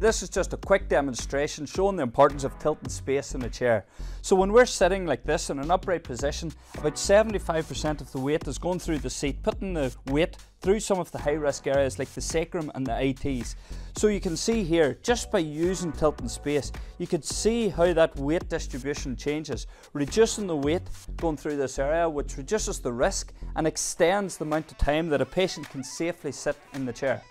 This is just a quick demonstration showing the importance of tilt in space in a chair. So when we're sitting like this in an upright position, about 75% of the weight is going through the seat, putting the weight through some of the high risk areas like the sacrum and the ITs. So you can see here, just by using tilt in space, you can see how that weight distribution changes, reducing the weight going through this area, which reduces the risk and extends the amount of time that a patient can safely sit in the chair.